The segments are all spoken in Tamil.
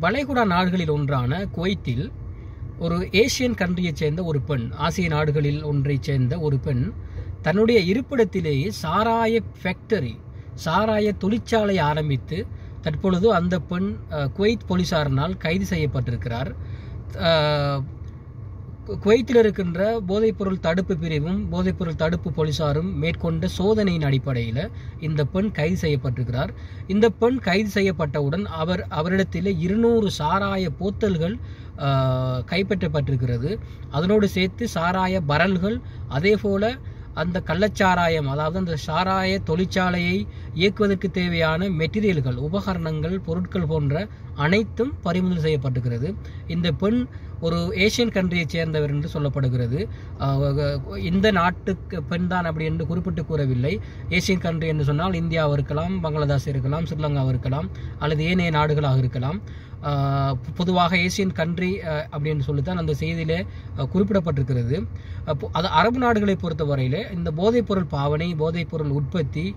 வளைகுடா நாடுகளில் ஒன்றான குவைத்தில் ஒரு ஏசியன் கண்ட்ரியைச் சேர்ந்த ஒரு பெண் ஆசிய நாடுகளில் ஒன்றைச் சேர்ந்த ஒரு பெண் தன்னுடைய இருப்பிடத்திலேயே சாராய ஃபேக்டரி சாராய தொழிற்சாலை ஆரம்பித்து தற்பொழுது அந்த பெண் குவைத் போலீசாரினால் கைது செய்யப்பட்டிருக்கிறார். குவைத்தில் இருக்கின்ற போதைப்பொருள் தடுப்பு பிரிவும் போதைப்பொருள் தடுப்பு போலீசாரும் மேற்கொண்ட சோதனையின் அடிப்படையில் இந்த பெண் கைது செய்யப்பட்டிருக்கிறார். இந்த பெண் கைது செய்யப்பட்டவுடன் அவர் அவரிடத்தில் இருநூறு சாராய போத்தல்கள் கைப்பற்றப்பட்டிருக்கிறது. அதனோடு சேர்த்து சாராய பரல்கள் அதே போல அந்த கள்ளச்சாராயம் அதாவது அந்த சாராய தொழிற்சாலையை இயக்குவதற்கு தேவையான மெட்டீரியல்கள் உபகரணங்கள் பொருட்கள் போன்ற அனைத்தும் பறிமுதல் செய்யப்பட்டுகிறது இந்த பெண் ஒரு ஏசியன் கண்ட்ரியைச் சேர்ந்தவர் என்று சொல்லப்படுகிறது. இந்த நாட்டுக்கு பெண் தான் அப்படி என்று குறிப்பிட்டு கூறவில்லை. ஏசியன் கண்ட்ரி என்று சொன்னால் இந்தியாவும் இருக்கலாம் பங்களாதேஷ் இருக்கலாம் ஸ்ரீலங்காவும் இருக்கலாம் அல்லது ஏனைய நாடுகளாக இருக்கலாம். பொதுவாக ஏசியன் கண்ட்ரி அப்படின்னு சொல்லித்தான் அந்த செய்தியிலே குறிப்பிடப்பட்டிருக்கிறது. அப்போ அது அரபு நாடுகளை பொறுத்தவரையிலே இந்த போதைப்பொருள் பாவனை போதைப்பொருள் உற்பத்தி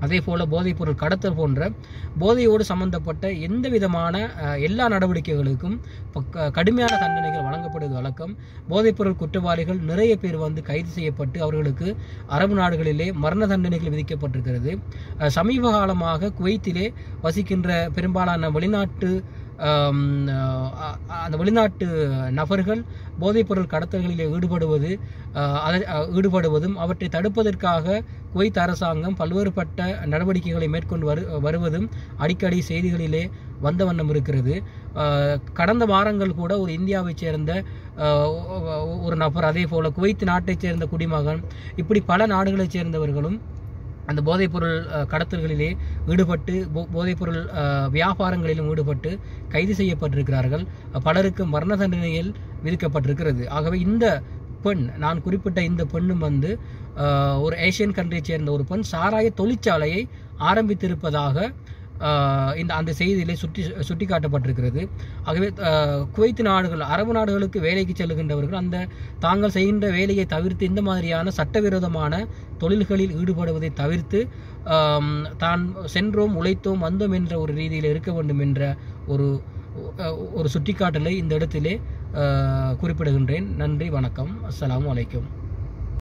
அதே போல போதைப்பொருள் கடத்தல் போன்ற போதையோடு சம்பந்தப்பட்ட எந்த விதமான எல்லா நடவடிக்கைகளுக்கும் பக்க- கடுமையான தண்டனைகள் வழங்கப்படுவது வழக்கம். போதைப்பொருள் குற்றவாளிகள் நிறைய பேர் வந்து கைது செய்யப்பட்டு அவர்களுக்கு அரபு நாடுகளிலே மரண தண்டனைகள் விதிக்கப்பட்டிருக்கிறது. சமீப காலமாக குவைத்திலே வசிக்கின்ற பெரும்பாலான வெளிநாட்டு அந்த வெளிநாட்டு நபர்கள் போதைப்பொருள் கடத்தல்களில் ஈடுபடுவது அதை- ஈடுபடுவதும் அவற்றை தடுப்பதற்காக குவைத் அரசாங்கம் பல்வேறுபட்ட நடவடிக்கைகளை மேற்கொண்டு வரு வருவதும் அடிக்கடி செய்திகளிலே வந்த வண்ணம் இருக்கிறது. கடந்த வாரங்கள் கூட ஒரு இந்தியாவைச் சேர்ந்த ஒரு நபர் அதே போல குவைத் நாட்டைச் சேர்ந்த குடிமகன் இப்படி பல நாடுகளைச் சேர்ந்தவர்களும் அந்த போதைப்பொருள் கடத்தல்களிலே ஈடுபட்டு போ- போதைப்பொருள் வியாபாரங்களிலும் ஈடுபட்டு கைது செய்யப்பட்டிருக்கிறார்கள். பலருக்கு மரண தண்டனையில் விதிக்கப்பட்டிருக்கிறது. ஆகவே இந்த பெண் நான் குறிப்பிட்ட இந்த பெண்ணும் வந்து ஒரு ஏசியன் கண்ட்ரியை சேர்ந்த ஒரு பெண் சாராய தொழிற்சாலையை ஆரம்பித்திருப்பதாக இந்த அந்த செய்தியிலே சுட்டி சுட்டிக்காட்டப்பட்டிருக்கிறது. ஆகவே குவைத்து நாடுகள் அரபு நாடுகளுக்கு வேலைக்கு செல்கின்றவர்கள் அந்த தாங்கள் செய்கின்ற வேலையை தவிர்த்து இந்த மாதிரியான சட்டவிரோதமான தொழில்களில் ஈடுபடுவதை தவிர்த்து தான் சென்றோம் உழைத்தோம் வந்தோம் என்ற ஒரு ரீதியில் இருக்க வேண்டும் என்ற ஒரு ஒரு சுட்டிக்காட்டலை இந்த இடத்திலே குறிப்பிடுகின்றேன். நன்றி வணக்கம். அஸ்லாம் அலைக்கும்.